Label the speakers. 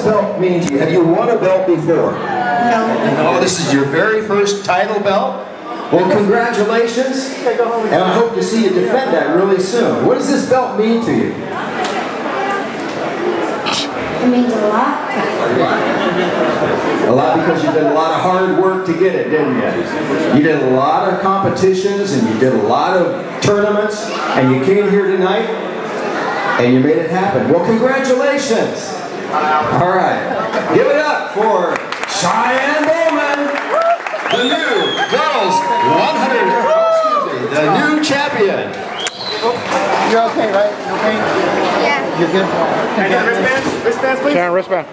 Speaker 1: this belt mean to you? Have you won a belt before?
Speaker 2: No.
Speaker 1: No, this is your very first title belt? Well, congratulations, and I hope to see you defend that really soon. What does this belt mean to you?
Speaker 2: It means a lot.
Speaker 1: A lot because you did a lot of hard work to get it, didn't you? You did a lot of competitions and you did a lot of tournaments and you came here tonight and you made it happen. Well, congratulations. All right. Give it up for Cheyenne Bowman, the new girls 100, oh, excuse me, the new champion.
Speaker 3: You're okay, right? You okay?
Speaker 2: Yeah.
Speaker 3: You're good?
Speaker 4: And wristbands? Wristbands, please.
Speaker 3: Sharon, wristband.